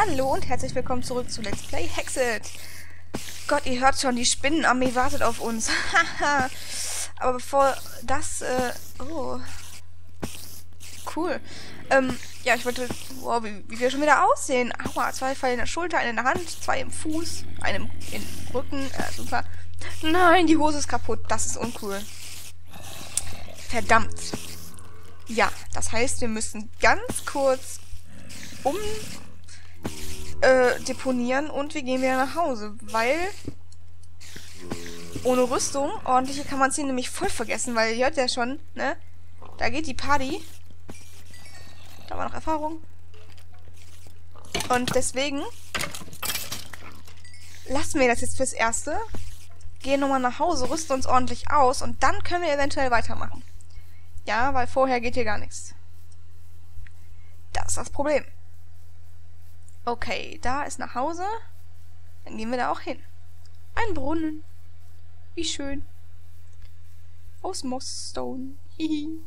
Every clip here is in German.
Hallo und herzlich willkommen zurück zu Let's Play Hexit. Gott, ihr hört schon, die Spinnenarmee wartet auf uns. Aber bevor das, äh, oh. Cool. Ähm, ja, ich wollte, wow, wie, wie wir schon wieder aussehen. Aua, zwei Pfeile in der Schulter, eine in der Hand, zwei im Fuß, einem im Rücken, äh, super. Nein, die Hose ist kaputt, das ist uncool. Verdammt. Ja, das heißt, wir müssen ganz kurz um äh, deponieren und wir gehen wieder nach Hause, weil ohne Rüstung, ordentliche kann man sie nämlich voll vergessen, weil ihr hört ja schon, ne? Da geht die Party. Da war noch Erfahrung. Und deswegen lassen wir das jetzt fürs Erste. Gehen nochmal nach Hause, rüsten uns ordentlich aus und dann können wir eventuell weitermachen. Ja, weil vorher geht hier gar nichts. Das ist das Problem. Okay, da ist nach Hause. Dann gehen wir da auch hin. Ein Brunnen. Wie schön. Aus Mossstone. Hihi.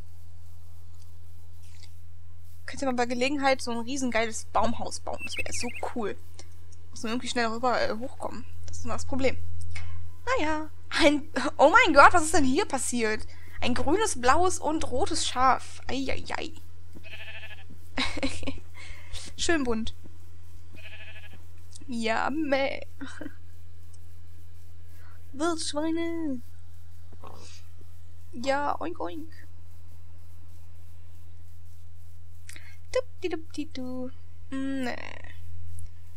Könnte man bei Gelegenheit so ein riesengeiles Baumhaus bauen. Das wäre so cool. Muss man irgendwie schnell rüber äh, hochkommen. Das ist immer das Problem. Naja. Ein. Oh mein Gott, was ist denn hier passiert? Ein grünes, blaues und rotes Schaf. Eieiei. Schön bunt. Ja, meh. Wildschweine. Ja, oink oink. Dupdidup-didu. Nee.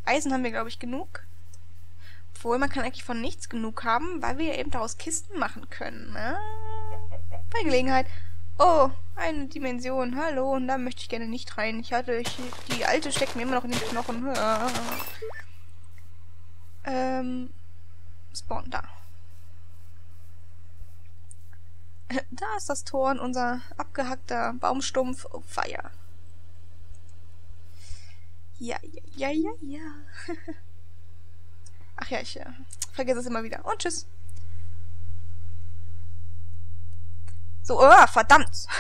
Eisen haben wir, glaube ich, genug. Obwohl, man kann eigentlich von nichts genug haben, weil wir eben daraus Kisten machen können. Ne? Bei Gelegenheit. Oh, eine Dimension. Hallo, und da möchte ich gerne nicht rein. Ich hatte, ich, die alte steckt mir immer noch in den Knochen. Ähm, Spawn da. Da ist das Tor und unser abgehackter Baumstumpf. Oh, Feier. Ja, ja, ja, ja, ja. Ach ja, ich äh, vergesse es immer wieder. Und tschüss. So, oh, verdammt.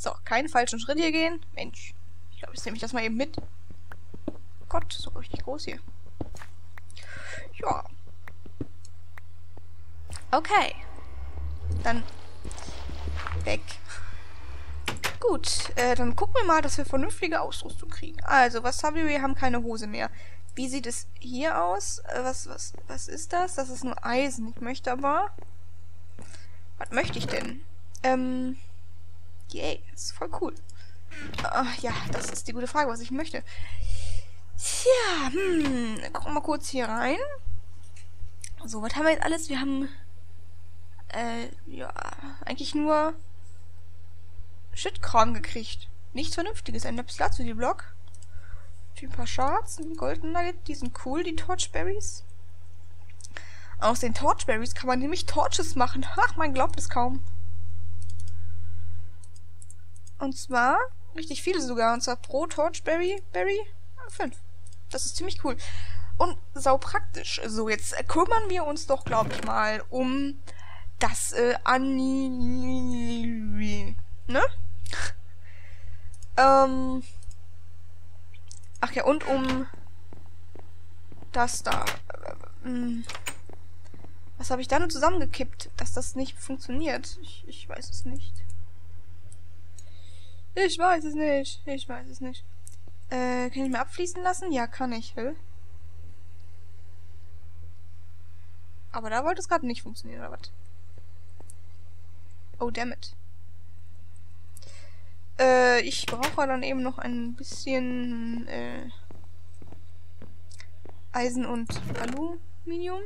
So, keine falschen Schritte hier gehen. Mensch. Ich glaube, jetzt nehme ich das mal eben mit. Gott, so richtig groß hier. Ja. Okay. Dann weg. Gut, äh, dann gucken wir mal, dass wir vernünftige Ausrüstung kriegen. Also, was haben wir? Wir haben keine Hose mehr. Wie sieht es hier aus? Äh, was, was, was ist das? Das ist nur Eisen. Ich möchte aber... Was möchte ich denn? Ähm... Yay, das ist voll cool. Ach, ja, das ist die gute Frage, was ich möchte. Tja, hm, gucken wir mal kurz hier rein. So, was haben wir jetzt alles? Wir haben, äh, ja, eigentlich nur Shitkram gekriegt. Nichts Vernünftiges. Ein Lapis-Lazuli-Block. Ein paar Shards, ein Golden Nugget, die sind cool, die Torchberries. Aus den Torchberries kann man nämlich Torches machen. Ach, man glaubt es kaum. Und zwar, richtig viele sogar, und zwar pro Torchberry, Berry, fünf. Das ist ziemlich cool. Und sau praktisch. So, jetzt kümmern wir uns doch, glaube ich mal, um das äh, Ani... Ne? ähm... Ach ja, und um das da. Hm. Was habe ich da nur zusammengekippt, dass das nicht funktioniert? Ich, ich weiß es nicht. Ich weiß es nicht. Ich weiß es nicht. Äh, kann ich mir abfließen lassen? Ja, kann ich. Hä? Aber da wollte es gerade nicht funktionieren, oder was? Oh, dammit. Äh, ich brauche dann eben noch ein bisschen äh, Eisen und Aluminium.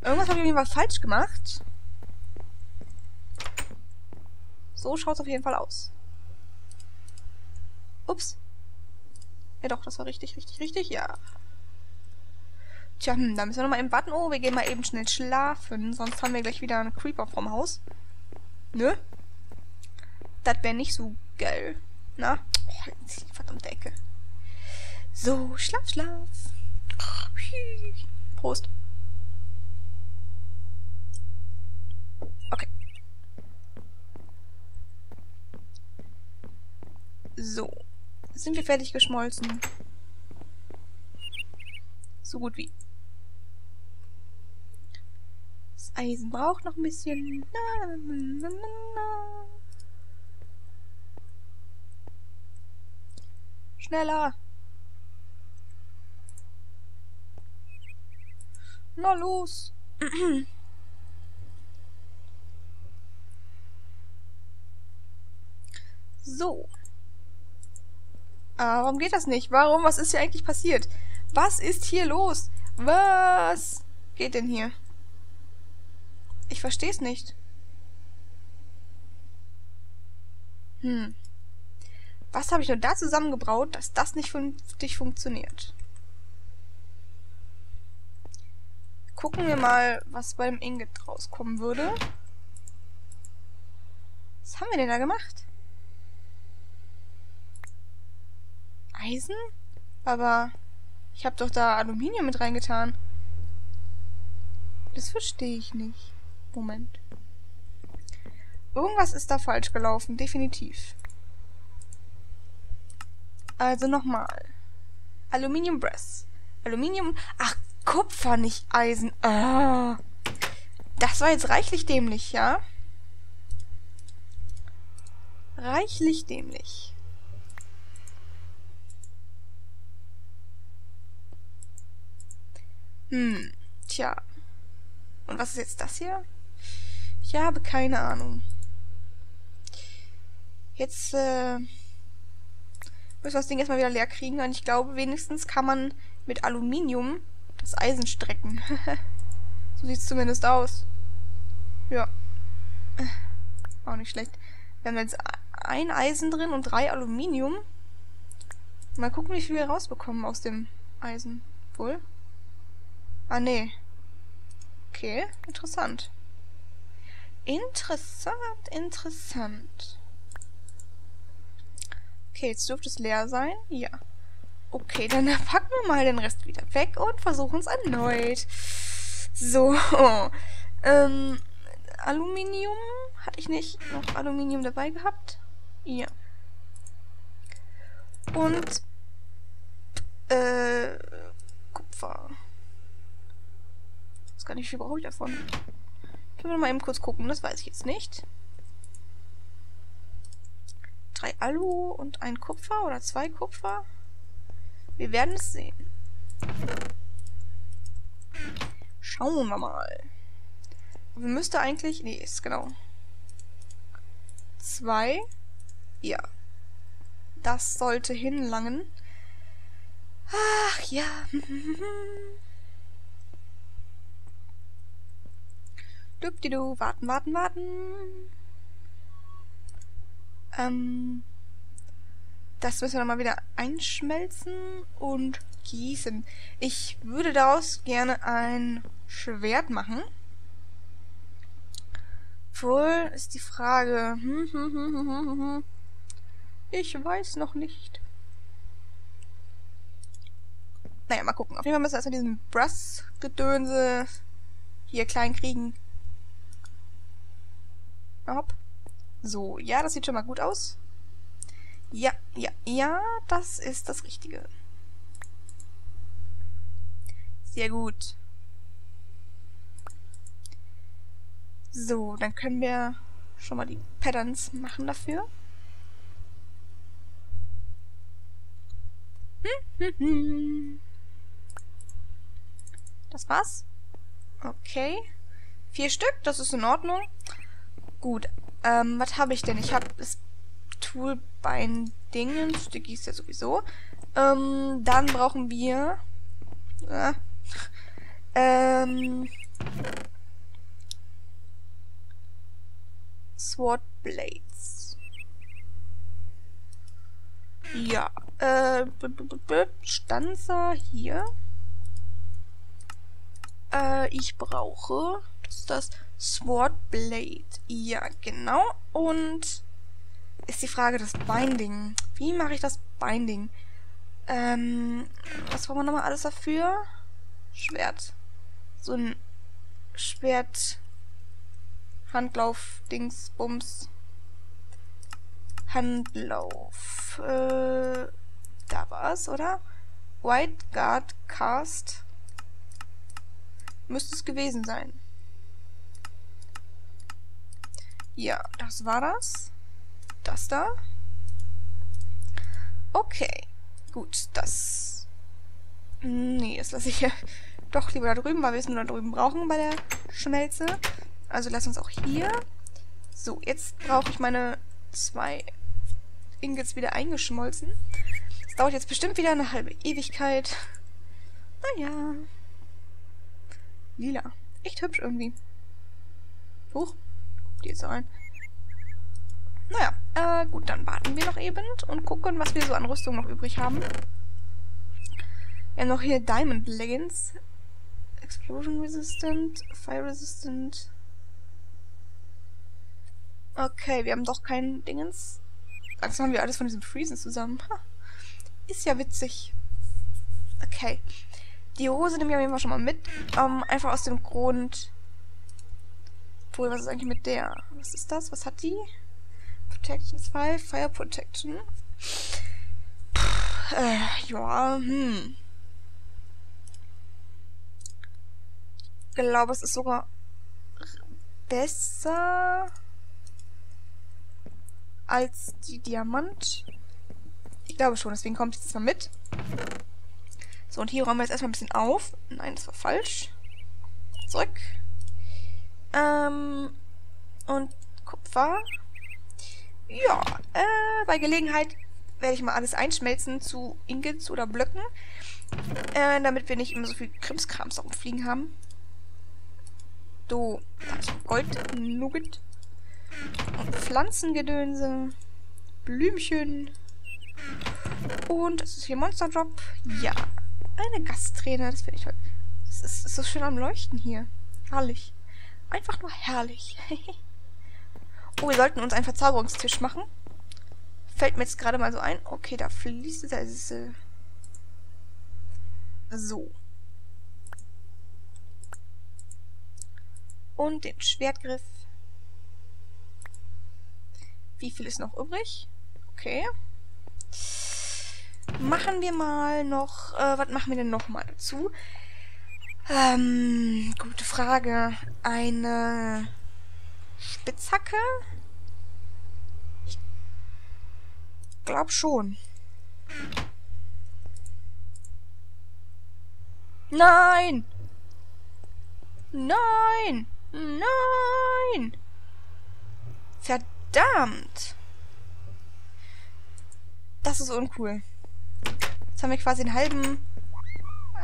Irgendwas habe ich auf jeden Fall falsch gemacht. So schaut es auf jeden Fall aus. Ups. Ja doch, das war richtig, richtig, richtig, ja. Tja, hm, da müssen wir nochmal eben warten. Oh, wir gehen mal eben schnell schlafen, sonst haben wir gleich wieder einen Creeper vom Haus. Ne? Das wäre nicht so geil. Na? Oh, jetzt die verdammte Ecke. So, schlaf, schlaf. Prost. So. Sind wir fertig geschmolzen? So gut wie. Das Eisen braucht noch ein bisschen. Na, na, na, Schneller! Na los! so. Ah, warum geht das nicht? Warum? Was ist hier eigentlich passiert? Was ist hier los? Was geht denn hier? Ich verstehe es nicht. Hm. Was habe ich nur da zusammengebraut, dass das nicht vernünftig funktioniert? Gucken wir mal, was beim Ingot rauskommen würde. Was haben wir denn da gemacht? Eisen? Aber ich habe doch da Aluminium mit reingetan. Das verstehe ich nicht. Moment. Irgendwas ist da falsch gelaufen, definitiv. Also nochmal. Aluminium Brass. Aluminium. Ach, Kupfer, nicht Eisen. Ah. Das war jetzt reichlich dämlich, ja? Reichlich dämlich. Hm, tja. Und was ist jetzt das hier? Ich habe keine Ahnung. Jetzt, äh, müssen wir das Ding erstmal wieder leer kriegen. Und ich glaube, wenigstens kann man mit Aluminium das Eisen strecken. so sieht es zumindest aus. Ja. Auch nicht schlecht. Wir haben jetzt ein Eisen drin und drei Aluminium. Mal gucken, wie viel wir rausbekommen aus dem Eisen. Wohl? Ah, nee. Okay, interessant. Interessant, interessant. Okay, jetzt dürfte es leer sein. Ja. Okay, dann packen wir mal den Rest wieder weg und versuchen es erneut. So. Ähm, Aluminium. Hatte ich nicht noch Aluminium dabei gehabt? Ja. Und äh, Kupfer. Ich weiß gar nicht, wie brauche ich davon. Können wir mal eben kurz gucken, das weiß ich jetzt nicht. Drei Alu und ein Kupfer oder zwei Kupfer? Wir werden es sehen. Schauen wir mal. Wir müsste eigentlich... Nee, ist genau. Zwei. Ja. Das sollte hinlangen. Ach ja. Dübdidu, warten, warten, warten. Ähm, das müssen wir dann mal wieder einschmelzen und gießen. Ich würde daraus gerne ein Schwert machen. Wohl ist die Frage. Hm, hm, hm, ich weiß noch nicht. Naja, mal gucken. Auf jeden Fall müssen wir erstmal diesen Brass-Gedönse hier klein kriegen. Hopp. So, ja, das sieht schon mal gut aus. Ja, ja, ja, das ist das Richtige. Sehr gut. So, dann können wir schon mal die Patterns machen dafür. Das war's. Okay. Vier Stück, das ist in Ordnung. Gut, ähm, was habe ich denn? Ich habe das Toolbein-Dingen. Sticky ist ja sowieso. Ähm, dann brauchen wir... Äh, ähm... Sword Blades. Ja, äh, Stanza hier. Äh, ich brauche, das ist das Sword Blade. Ja, genau. Und ist die Frage das Binding. Wie mache ich das Binding? Ähm, was brauchen wir nochmal alles dafür? Schwert. So ein Schwert. Handlauf, Dings, Bums. Handlauf. Äh, da war's, oder? White Guard Cast. Müsste es gewesen sein. Ja, das war das. Das da. Okay. Gut, das... Nee, das lasse ich hier doch lieber da drüben, weil wir es nur da drüben brauchen bei der Schmelze. Also lass uns auch hier. So, jetzt brauche ich meine zwei Ingots wieder eingeschmolzen. Das dauert jetzt bestimmt wieder eine halbe Ewigkeit. Naja. Lila. Echt hübsch irgendwie. Huch. Die rein. Naja, äh, gut, dann warten wir noch eben und gucken, was wir so an Rüstung noch übrig haben. Wir haben noch hier Diamond Leggings. Explosion Resistant, Fire Resistant. Okay, wir haben doch kein Dingens. Langsam haben wir alles von diesem Freezen zusammen. Ha. Ist ja witzig. Okay. Die Hose nehmen wir auf jeden Fall schon mal mit. Ähm, einfach aus dem Grund... Obwohl, was ist eigentlich mit der? Was ist das? Was hat die? Protection 2, Fire Protection. Puh, äh, ja, hm. Ich glaube, es ist sogar besser als die Diamant. Ich glaube schon, deswegen kommt es jetzt mal mit. So, und hier räumen wir jetzt erstmal ein bisschen auf. Nein, das war falsch. Zurück. Ähm, und Kupfer. Ja, äh, bei Gelegenheit werde ich mal alles einschmelzen zu Ingots oder Blöcken. Äh, damit wir nicht immer so viel Krimskrams da rumfliegen haben. So, Gold, Nugget. Und Pflanzengedönse. Blümchen. Und es ist hier Monster Drop. Ja, eine Gasträne. Das finde ich toll. Es ist, ist so schön am Leuchten hier. Herrlich. Einfach nur herrlich. oh, wir sollten uns einen Verzauberungstisch machen. Fällt mir jetzt gerade mal so ein. Okay, da fließt es. Also, so. Und den Schwertgriff. Wie viel ist noch übrig? Okay. Machen wir mal noch... Äh, was machen wir denn noch mal dazu? Ähm, gute Frage. Eine Spitzhacke? Ich glaube schon. Nein! Nein! Nein! Verdammt! Das ist uncool. Jetzt haben wir quasi einen halben,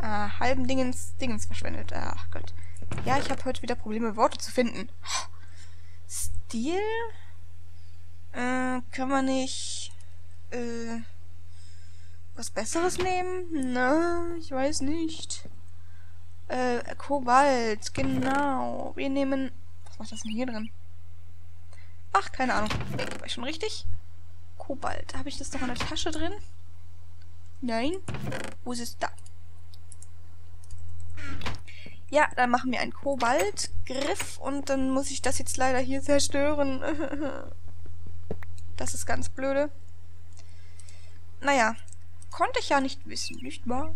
äh, halben Dingens, Dingens verschwendet. Ach Gott. Ja, ich habe heute wieder Probleme, Worte zu finden. Stil? Äh, können wir nicht, äh, was Besseres nehmen? Na, ich weiß nicht. Äh, Kobalt, genau. Wir nehmen... Was macht das denn hier drin? Ach, keine Ahnung. Ich war schon richtig. Kobalt. Habe ich das noch in der Tasche drin? Nein. Wo ist es da? Ja, dann machen wir einen Kobaltgriff und dann muss ich das jetzt leider hier zerstören. das ist ganz blöde. Naja, konnte ich ja nicht wissen, nicht wahr?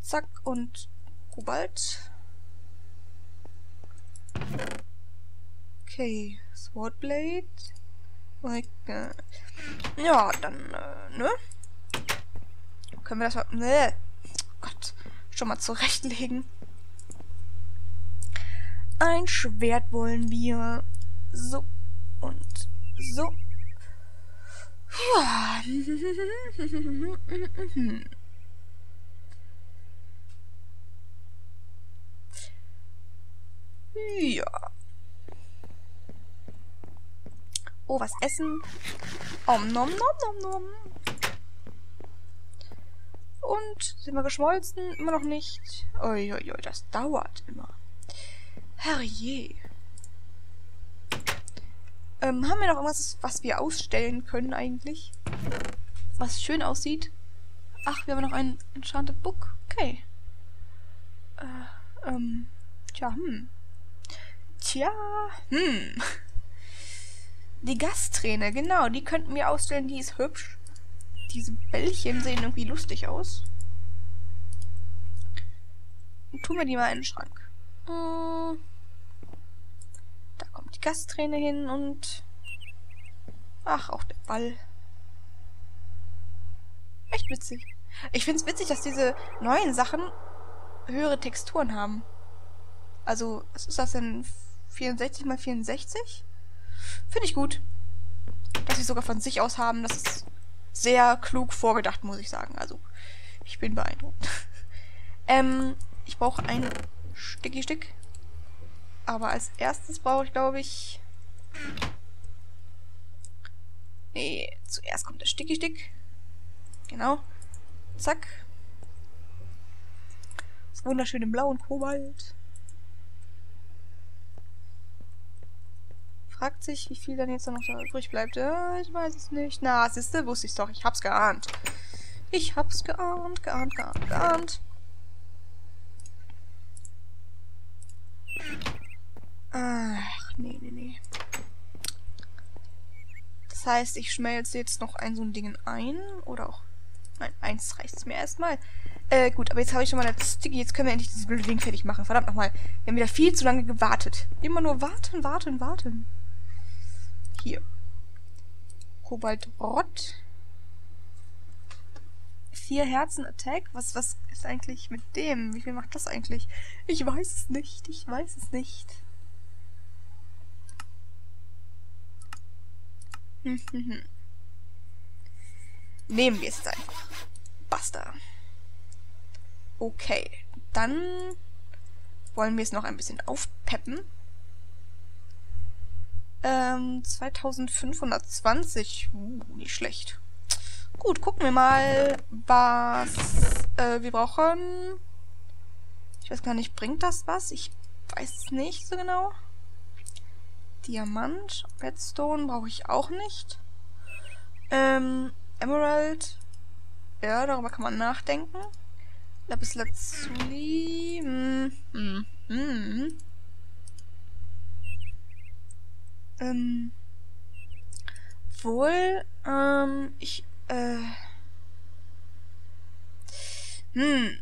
Zack und Kobalt. Okay, Swordblade. Okay. Ja, dann, äh, ne? Können wir das. Ne. Gott. Schon mal zurechtlegen. Ein Schwert wollen wir. So. Und so. Ja. Oh, was essen? Om nom nom nom nom. Und sind wir geschmolzen? Immer noch nicht. Uiuiui, das dauert immer. Herrje. Ähm, haben wir noch irgendwas, was wir ausstellen können eigentlich? Was schön aussieht? Ach, wir haben noch ein Enchanted Book. Okay. Äh, ähm, tja, hm. Tja, hm. Die Gasträne, genau, die könnten wir ausstellen, die ist hübsch. Diese Bällchen sehen irgendwie lustig aus. Und tun wir die mal in den Schrank. Hm. Da kommt die Gasträne hin und... Ach, auch der Ball. Echt witzig. Ich finde es witzig, dass diese neuen Sachen höhere Texturen haben. Also, was ist das denn? 64 mal 64? Finde ich gut. Dass sie sogar von sich aus haben. Das ist sehr klug vorgedacht, muss ich sagen. Also, ich bin beeindruckt. ähm, ich brauche ein Sticky-Stick. Aber als erstes brauche ich, glaube ich... Nee, zuerst kommt der Sticky-Stick. Genau. Zack. Das wunderschöne Blau Kobalt. Fragt sich, wie viel dann jetzt noch da übrig bleibt. Ja, ich weiß es nicht. Na, siehste, wusste ich's doch. Ich hab's geahnt. Ich hab's geahnt, geahnt, geahnt, geahnt. Ach, nee, nee, nee. Das heißt, ich schmelze jetzt noch ein so ein Ding ein. Oder auch... Nein, eins reicht mir erstmal. Äh, gut, aber jetzt habe ich schon mal das Sticky. Jetzt können wir endlich dieses blöde Ding fertig machen. Verdammt nochmal. Wir haben wieder viel zu lange gewartet. Immer nur warten, warten, warten. Hier. Kobaltrott. Vier Herzen Attack. Was, was ist eigentlich mit dem? Wie viel macht das eigentlich? Ich weiß es nicht. Ich weiß es nicht. Hm, hm, hm. Nehmen wir es einfach. Basta. Okay, dann wollen wir es noch ein bisschen aufpeppen. Ähm, 2520. Uh, nicht schlecht. Gut, gucken wir mal, was äh, wir brauchen. Ich weiß gar nicht, bringt das was? Ich weiß es nicht so genau. Diamant, Redstone brauche ich auch nicht. Ähm, Emerald. Ja, darüber kann man nachdenken. Lapis Lazuli. Hm, hm, hm. Ähm. Wohl, ähm, ich, äh. Hm.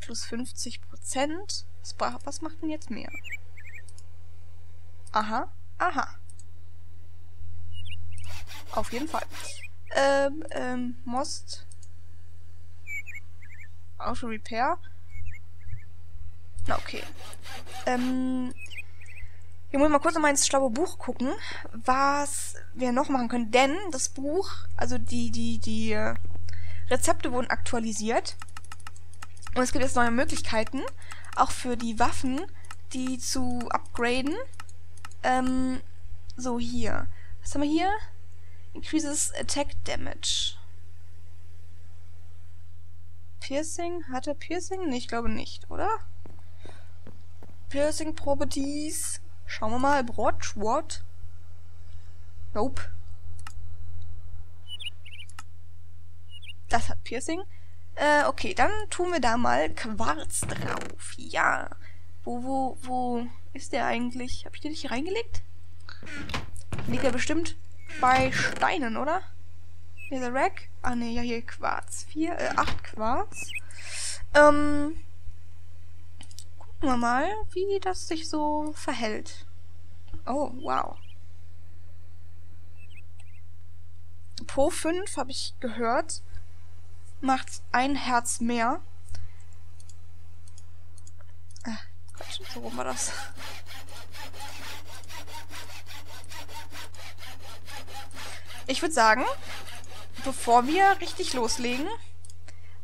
Plus 50 Prozent. Was macht denn jetzt mehr? Aha, aha. Auf jeden Fall. Ähm, ähm, Most. Auto Repair. Na, okay. Ähm, wir müssen mal kurz mal ins schlaue Buch gucken, was wir noch machen können. Denn das Buch, also die, die, die äh, Rezepte wurden aktualisiert. Und es gibt jetzt neue Möglichkeiten, auch für die Waffen, die zu upgraden. Ähm, so, hier. Was haben wir hier? Increases attack damage. Piercing? Hat er Piercing? Nee, ich glaube nicht, oder? Piercing Properties. Schauen wir mal. Broadschword. Nope. Das hat Piercing. Äh, okay, dann tun wir da mal Quarz drauf. Ja. Wo, wo, wo ist der eigentlich? Hab ich den nicht hier reingelegt? Liegt er bestimmt bei Steinen, oder? Hier der Rack. Ah ne, ja hier Quarz. Vier, äh, acht Quarz. Ähm, gucken wir mal, wie das sich so verhält. Oh, wow. Pro 5 habe ich gehört, macht ein Herz mehr. Ah, Gott, so rum war das. Ich würde sagen, bevor wir richtig loslegen,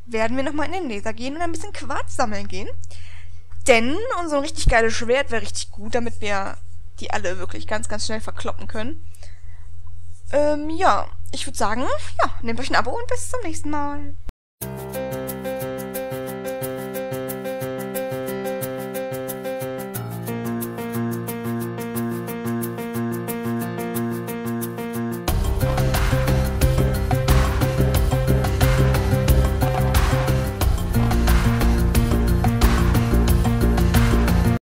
werden wir nochmal in den Laser gehen und ein bisschen Quarz sammeln gehen. Denn unser richtig geiles Schwert wäre richtig gut, damit wir die alle wirklich ganz, ganz schnell verkloppen können. Ähm, ja, ich würde sagen, ja, nehmt euch ein Abo und bis zum nächsten Mal.